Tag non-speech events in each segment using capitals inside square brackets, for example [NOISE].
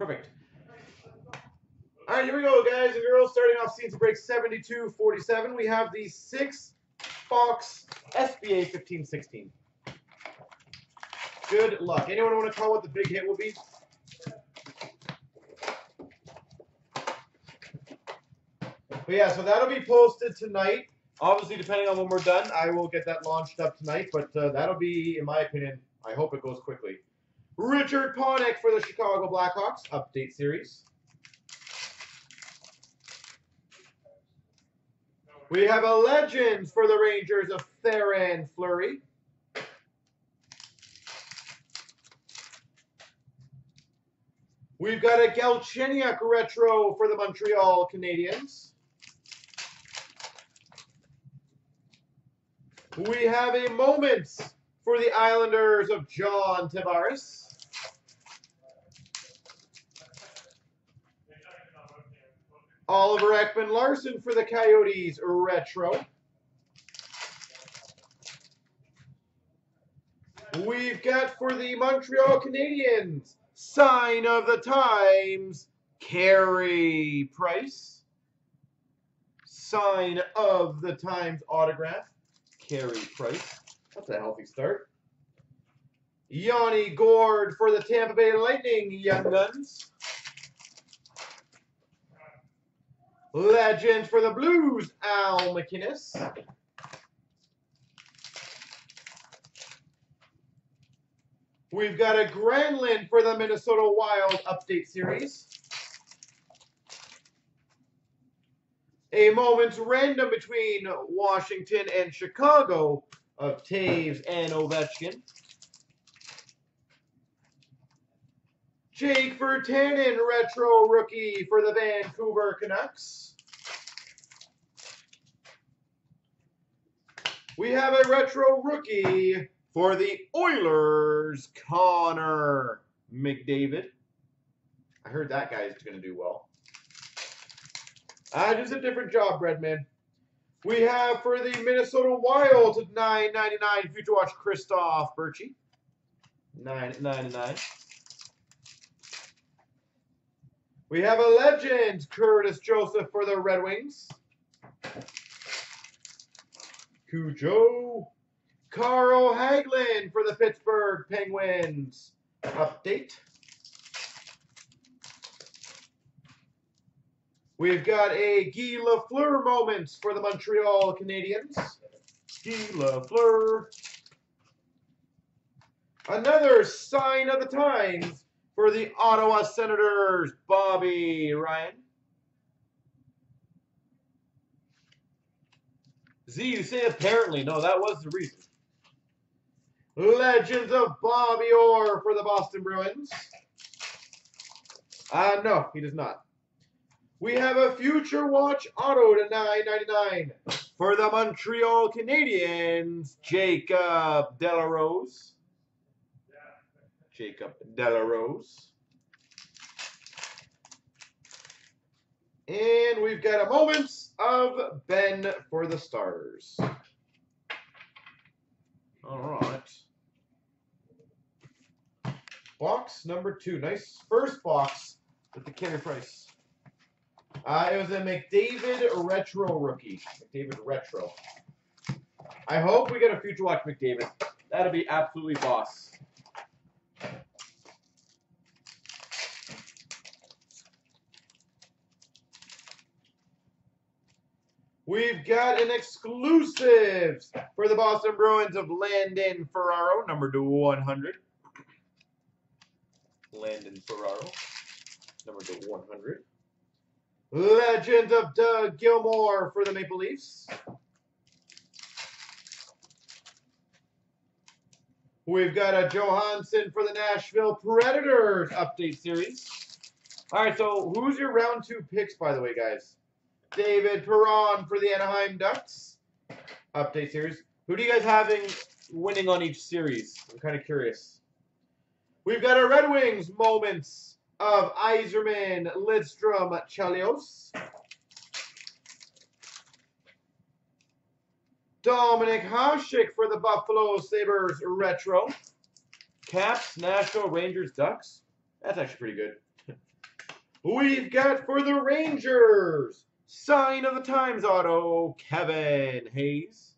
Perfect. All right, here we go, guys and girls. Starting off scenes break 72-47. We have the six box SPA 1516. Good luck. Anyone want to call what the big hit will be? But yeah, so that'll be posted tonight. Obviously, depending on when we're done, I will get that launched up tonight. But uh, that'll be, in my opinion, I hope it goes quickly. Richard Panik for the Chicago Blackhawks update series. We have a legend for the Rangers of Theoren Fleury. We've got a Galchenyuk retro for the Montreal Canadiens. We have a Moments for the Islanders of John Tavares. Oliver Ekman Larsson for the Coyotes retro. We've got for the Montreal Canadiens, sign of the times, Carey Price. Sign of the times autograph, Carey Price. That's a healthy start. Yanni Gourde for the Tampa Bay Lightning Young Guns. Legend for the Blues, Al MacInnis. We've got a Granlund for the Minnesota Wild Update Series. A moment's random between Washington and Chicago of Toews and Ovechkin. Jake Virtanen, retro rookie for the Vancouver Canucks. We have a retro rookie for the Oilers, Connor McDavid. I heard that guy is going to do well. Ah, just a different job, Redman. We have for the Minnesota Wild at 9.99 Future Watch Christoph Bertschy. 9.99. We have a legend, Curtis Joseph for the Red Wings. Cujo. Carl Hagelin for the Pittsburgh Penguins. Update. We've got a Guy Lafleur moment for the Montreal Canadiens. Guy Lafleur. Another sign of the times for the Ottawa Senators, Bobby Ryan. Z, you say apparently. No, that was the reason. Legends of Bobby Orr for the Boston Bruins. Uh, no, he does not. We have a Future Watch Auto to 9.99 for the Montreal Canadiens, Jacob de la Rose. Jacob de la Rose. And we've got a moments of Benn for the Stars. All right. Box number two. Nice first box with the Carey Price. Uh, it was a McDavid Retro rookie. McDavid Retro. I hope we get a Future Watch McDavid. That'll be absolutely boss. We've got an exclusive for the Boston Bruins of Landon Ferraro, number to 100. Landon Ferraro, number to 100. Legend of Doug Gilmour for the Maple Leafs. We've got a Johansson for the Nashville Predators update series. All right, so who's your round two picks, by the way, guys? David Perron for the Anaheim Ducks update series. Who do you guys having winning on each series? I'm kind of curious. We've got our Red Wings moments of Yzerman, Lidstrom, Chelios. Dominik Hasek for the Buffalo Sabres Retro. Caps, Nashville, Rangers, Ducks. That's actually pretty good. [LAUGHS] We've got for the Rangers, sign of the times auto, Kevin Hayes.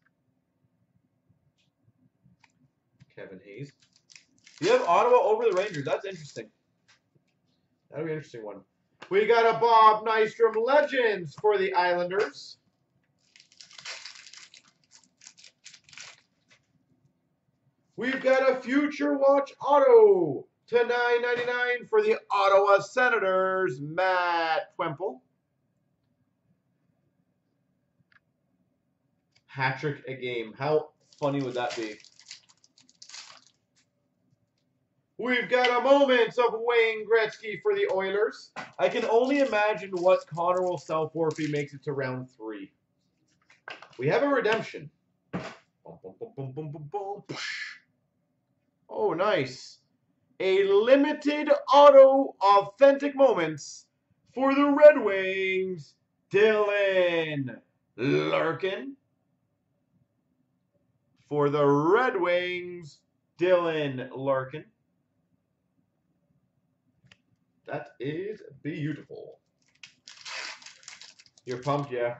Kevin Hayes. You have Ottawa over the Rangers. That's interesting. That'll be an interesting one. We got a Bob Nystrom Legends for the Islanders. We've got a Future Watch Auto to 9.99 for the Ottawa Senators, Matt Puempel. Patrick a game. How funny would that be? We've got a moment of Wayne Gretzky for the Oilers. I can only imagine what Connor will sell for if he makes it to round three. We have a redemption. Oh, nice. A limited auto authentic moments for the Red Wings, Dylan Larkin. For the Red Wings, Dylan Larkin. That is beautiful. You're pumped, yeah.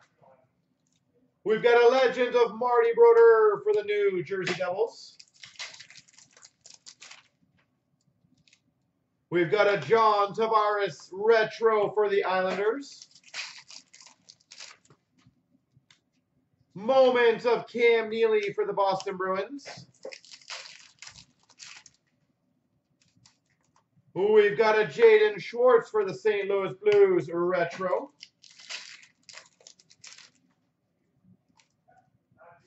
We've got a legend of Marty Brodeur for the New Jersey Devils. We've got a John Tavares retro for the Islanders. Moments of Cam Neely for the Boston Bruins. We've got a Jaden Schwartz for the St. Louis Blues retro.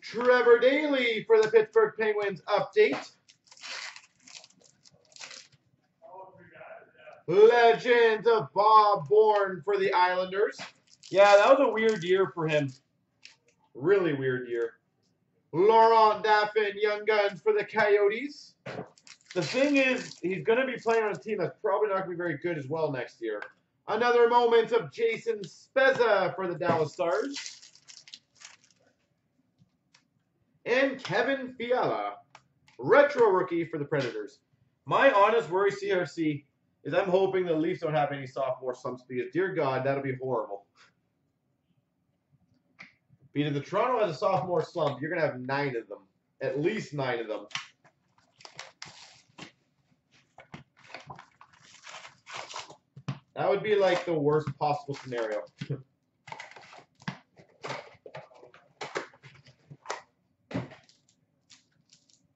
Trevor Daley for the Pittsburgh Penguins update. Legend of Bob Bourne for the Islanders. Yeah, that was a weird year for him. Really weird year. Laurent Dauphin, Young Guns for the Coyotes. The thing is, he's going to be playing on a team that's probably not going to be very good as well next year. Another moment of Jason Spezza for the Dallas Stars. And Kevin Fiala, retro rookie for the Predators. My honest worry, CRC, is I'm hoping the Leafs don't have any sophomore slumps because, dear God, that'll be horrible. Because the Toronto has a sophomore slump, you're going to have nine of them. At least nine of them. That would be like the worst possible scenario.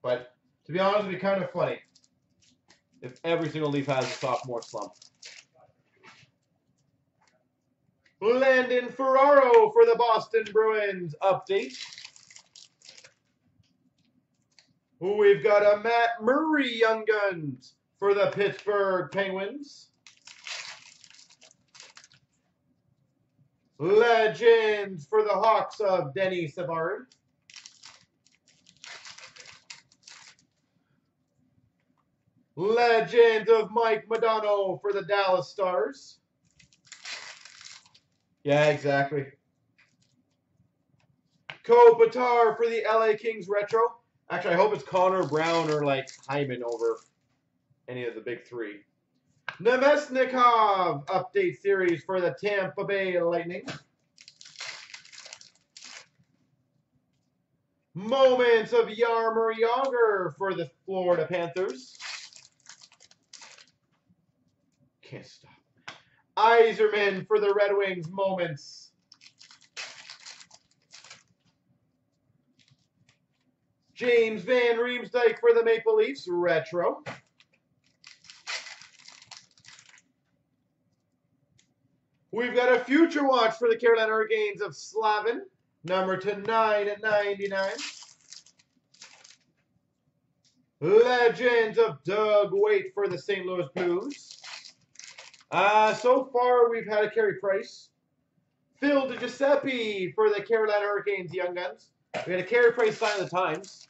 but to be honest, it'd be kind of funny if every single Leaf has a sophomore slump. Landon Ferraro for the Boston Bruins update. We've got a Matt Murray Young Guns for the Pittsburgh Penguins. Legends for the Hawks of Denis Savard. Legend of Mike Modano for the Dallas Stars. Yeah, exactly. Kopitar for the LA Kings Retro. Actually, I hope it's Connor Brown or like Hyman over any of the big three. Namestnikov update series for the Tampa Bay Lightning. Moments of Jaromir Jagr for the Florida Panthers. Can't stop. Yzerman for the Red Wings. Moments. James Van Riemsdyk for the Maple Leafs. Retro. We've got a future watch for the Carolina Hurricanes of Slavin, number to 9 at 99. Legends of Doug Weight for the St. Louis Blues. Uh, so far, we've had a Carey Price. Phil DiGiuseppe for the Carolina Hurricanes Young Guns. We had a Carey Price sign of the Times.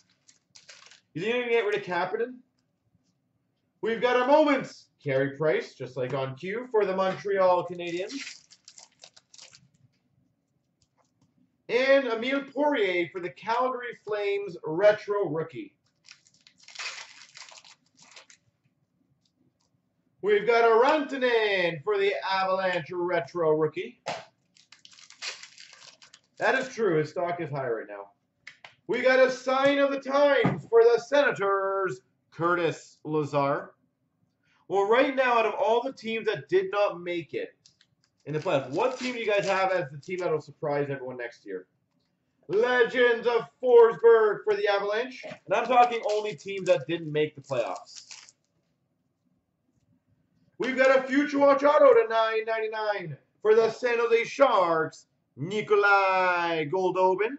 You think you can get rid of Kapanen? We've got our moments. Carey Price, just like on cue, for the Montreal Canadiens. And Emile Poirier for the Calgary Flames Retro Rookie. We've got a Rantanen for the Avalanche Retro Rookie. That is true. His stock is high right now. We got a sign of the times for the Senators, Curtis Lazar. Well, right now, out of all the teams that did not make it in the playoffs, what team do you guys have as the team that will surprise everyone next year? Legends of Forsberg for the Avalanche. And I'm talking only teams that didn't make the playoffs. We've got a Future Watch Auto to 9.99 for the San Jose Sharks, Nikolai Goldobin.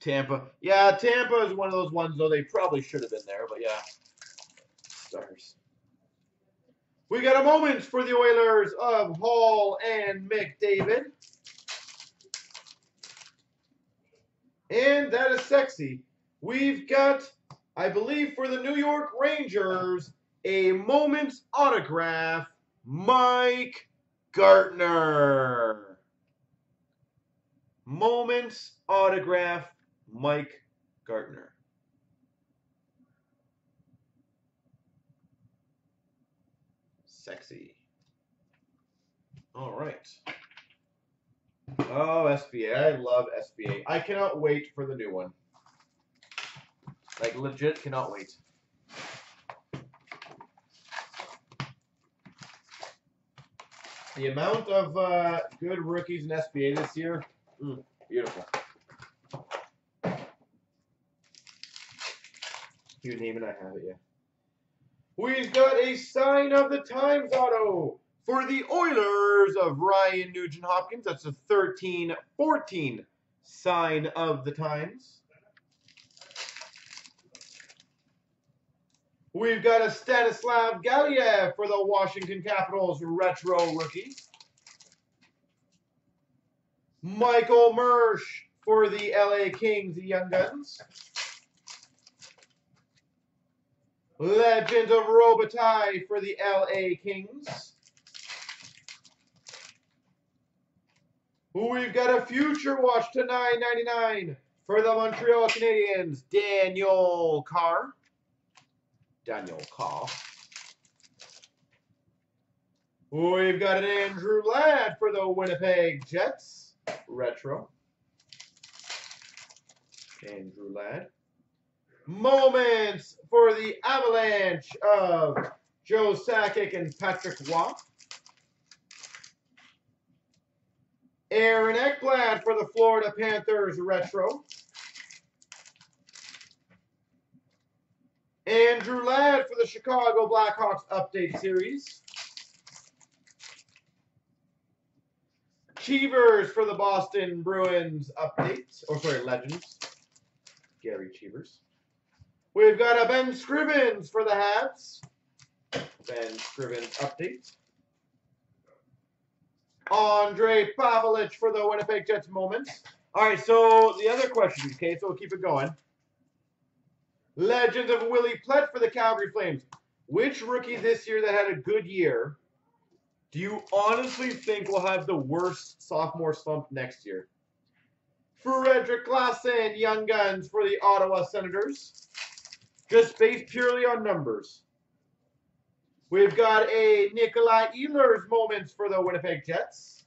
Tampa. Yeah, Tampa is one of those ones, though they probably should have been there, but yeah. Stars. We got a moment for the Oilers of Hall and McDavid. And that is sexy. We've got, I believe, for the New York Rangers, a moment's autograph, Mike Gartner. Moments autograph, Mike Gartner. Sexy. All right. Oh, SPA. I love SPA. I cannot wait for the new one. Like, legit cannot wait. The amount of uh, good rookies in SPA this year, mm, beautiful. You name it, I have it, yeah. We've got a sign of the times auto for the Oilers of Ryan Nugent Hopkins. That's a 13-14 sign of the times. We've got a Stanislav Galiev for the Washington Capitals retro rookie. Michael Mersch for the LA Kings Young Guns. Legend of Robitaille for the LA Kings. We've got a future watch to 9.99 for the Montreal Canadiens, Daniel Carr. Daniel Carr. We've got an Andrew Ladd for the Winnipeg Jets, retro. Andrew Ladd. Moments for the Avalanche of Joe Sakic and Patrick Roy. Aaron Ekblad for the Florida Panthers retro. Andrew Ladd for the Chicago Blackhawks update series. Cheevers for the Boston Bruins update. Or sorry, Legends. Gerry Cheevers. We've got a Ben Scrivens for the Habs. Ben Scrivens update. Ondrej Pavelec for the Winnipeg Jets moments. All right, so the other question, okay, so we'll keep it going. Legend of Willi Plett for the Calgary Flames. Which rookie this year that had a good year do you honestly think will have the worst sophomore slump next year? Fredrik Claesson, Young Guns for the Ottawa Senators. Just based purely on numbers. We've got a Nikolai Ehlers moments for the Winnipeg Jets.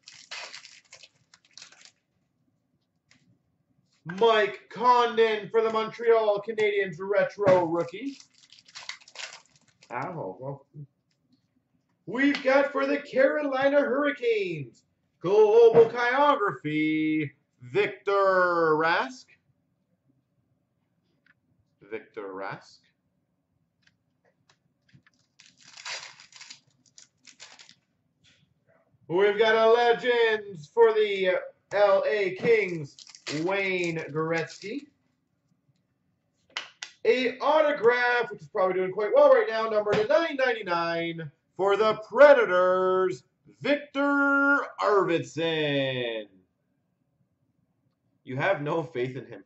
Mike Condon for the Montreal Canadiens retro rookie. Ow. We've got for the Carolina Hurricanes global chirography Victor Rask. Victor Rask. We've got a Legends for the LA Kings, Wayne Gretzky. A autograph, which is probably doing quite well right now, number to 999 for the Predators, Viktor Arvidsson. You have no faith in him.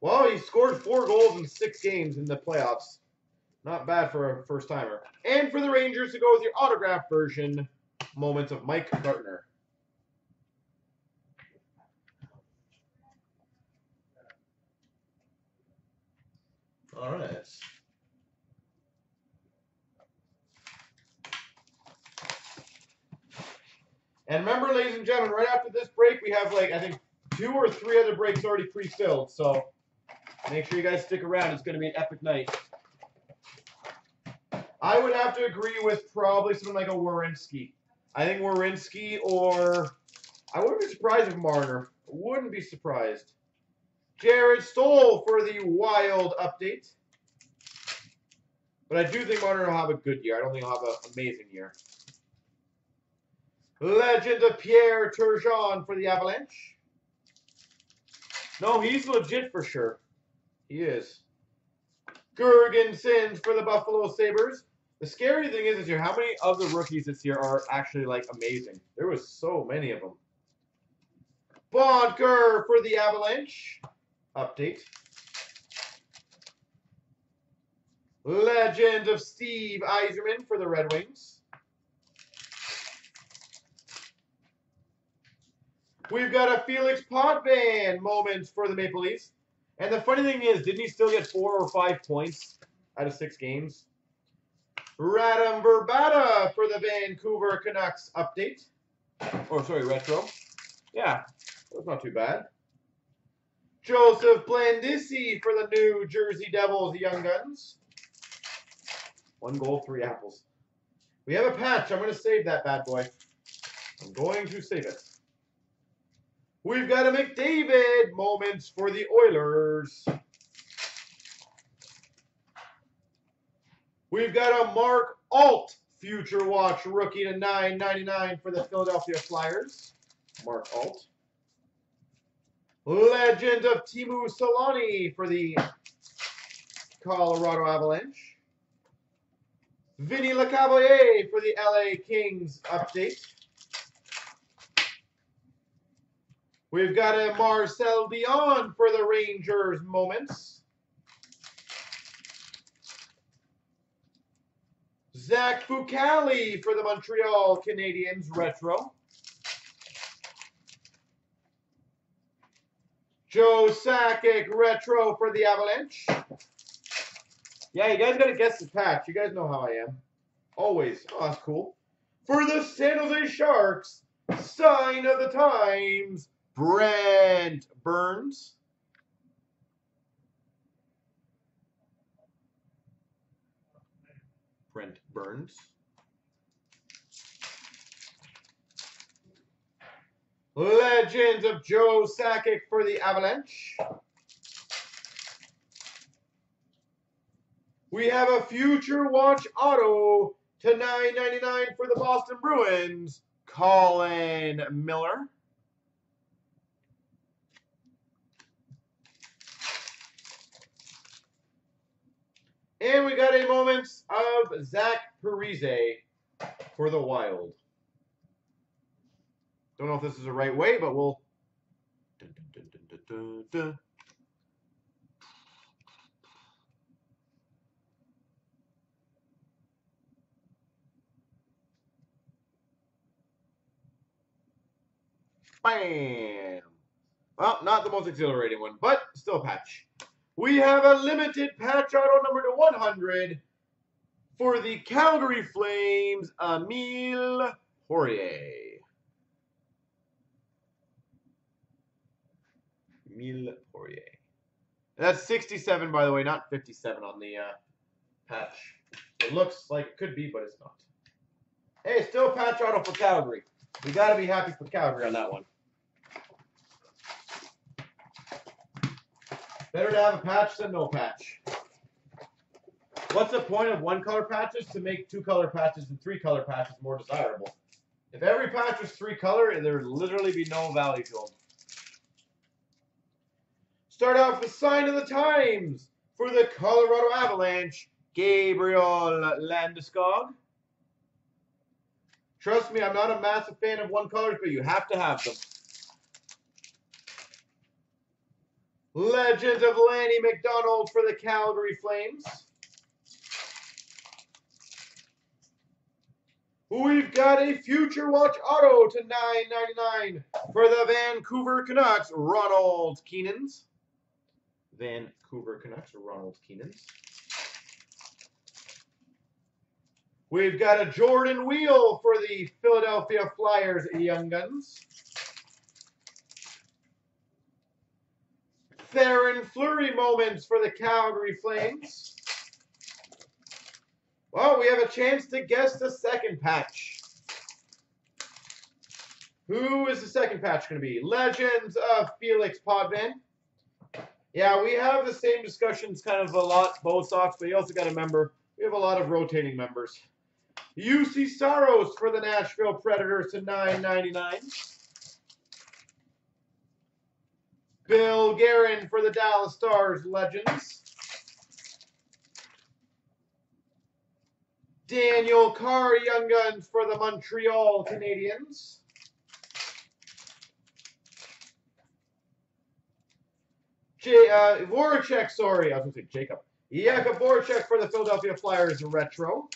Well, he scored four goals in six games in the playoffs. Not bad for a first timer. And for the Rangers to go with your autograph version, moments of Mike Gartner. All right. And remember, ladies and gentlemen, right after this break, we have like, I think, two or three other breaks already pre-filled. So make sure you guys stick around. It's going to be an epic night. I would have to agree with probably someone like a Werenski. I think Werenski or I wouldn't be surprised if Marner. Wouldn't be surprised. Jarret Stoll for the Wild update. But I do think Marner will have a good year. I don't think he'll have an amazing year. Legend of Pierre Turgeon for the Avalanche. No, he's legit for sure. He is. Girgensons for the Buffalo Sabres. The scary thing is, is here, how many of the rookies this year are actually like amazing? There was so many of them. Boedker for the Avalanche. Update. Legend of Steve Yzerman for the Red Wings. We've got a Felix Potvin moment for the Maple Leafs. And the funny thing is, didn't he still get four or five points out of six games? Radim Vrbata for the Vancouver Canucks update. Oh, sorry, retro. Yeah, that's not too bad. Joseph Blandisi for the New Jersey Devils the Young Guns. One goal, three apples. We have a patch. I'm going to save that bad boy. I'm going to save it. We've got a McDavid moments for the Oilers. We've got a Mark Alt Future Watch rookie to 9.99 for the Philadelphia Flyers. Mark Alt. Legend of Teemu Selanne for the Colorado Avalanche. Vinny Lecavalier for the LA Kings update. We've got a Marcel Dionne for the Rangers moments. Zach Fucale for the Montreal Canadiens retro. Joe Sakic retro for the Avalanche. Yeah, you guys got to guess the patch. You guys know how I am. Always. Oh, that's cool. For the San Jose Sharks, sign of the times, Brent Burns. Brent Burns. Legends of Joe Sakic for the Avalanche. We have a Future Watch Auto to 9.99 for the Boston Bruins, Colin Miller. And we got a moment of Zach Parise for the Wild. Don't know if this is the right way, but we'll. Dun, dun, dun, Bam! Well, not the most exhilarating one, but still a patch. We have a limited patch auto number to 100 for the Calgary Flames, Emile Poirier. Emile Poirier. And that's 67, by the way, not 57 on the uh, patch. It looks like it could be, but it's not. Hey, still patch auto for Calgary. We got to be happy for Calgary on that one. Better to have a patch than no patch. What's the point of one color patches to make two color patches and three color patches more desirable? If every patch was three color, there would literally be no value to them. Start off with Sign of the Times for the Colorado Avalanche, Gabriel Landeskog. Trust me, I'm not a massive fan of one colors, but you have to have them. Legend of Lanny McDonald for the Calgary Flames. We've got a Future Watch Auto to $9.99 for the Vancouver Canucks, Ronald Kenins. Vancouver Canucks, Ronald Kenins. We've got a Jordan Weal for the Philadelphia Flyers Young Guns. Theoren Fleury moments for the Calgary Flames. Well, we have a chance to guess the second patch. Who is the second patch going to be? Legends of Felix Potvin. Yeah, we have the same discussions kind of a lot, both socks, but you also got to remember, we have a lot of rotating members. Juuse Saros for the Nashville Predators to 9.99. Bill Guerin for the Dallas Stars Legends. Daniel Carr Young Guns for the Montreal Canadiens. J, uh, Voracek, sorry, I was going to say Jacob. Jakub Voracek for the Philadelphia Flyers Retro.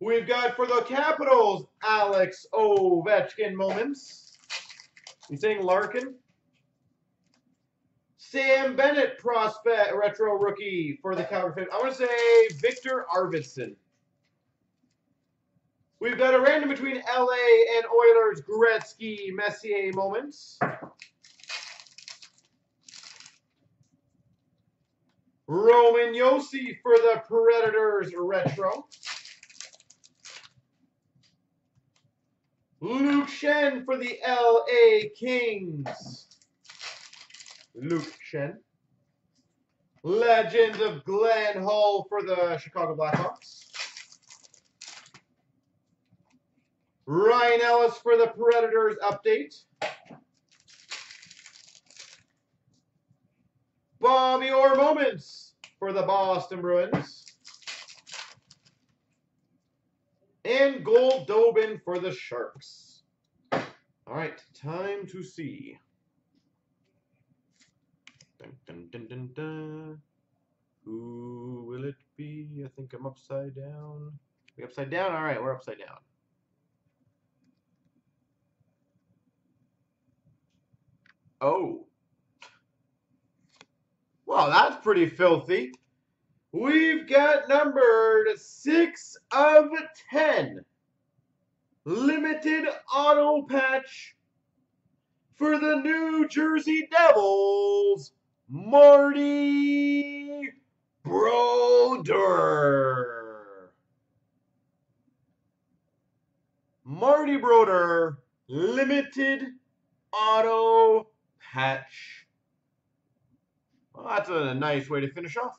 We've got for the Capitals, Alex Ovechkin moments. You saying Larkin? Sam Bennett prospect retro rookie for the Calgary I want to say Viktor Arvidsson. We've got a random between LA and Oilers Gretzky Messier moments. Roman Josi for the Predators retro. Luke Schenn for the LA Kings. Luke. Legends of Glenn Hall for the Chicago Blackhawks. Ryan Ellis for the Predators update. Bobby Orr moments for the Boston Bruins. And Goldobin for the Sharks. All right, time to see. Dun, dun, dun, dun. Who will it be? I think I'm upside down. We upside down? All right, we're upside down. Oh. Well, that's pretty filthy. We've got numbered 6 of 10. Limited auto patch for the New Jersey Devils, Marty Brodeur. Marty Brodeur, limited auto patch. Well, that's a nice way to finish off.